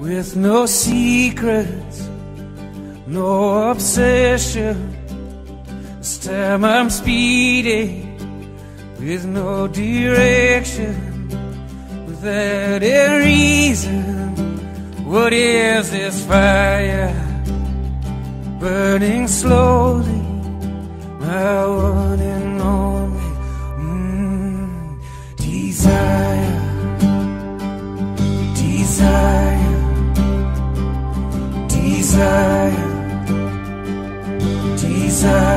With no secrets, no obsession. This time I'm speeding with no direction, without a reason. What is this fire burning slowly? My one and only mm, desire, desire desire, desire.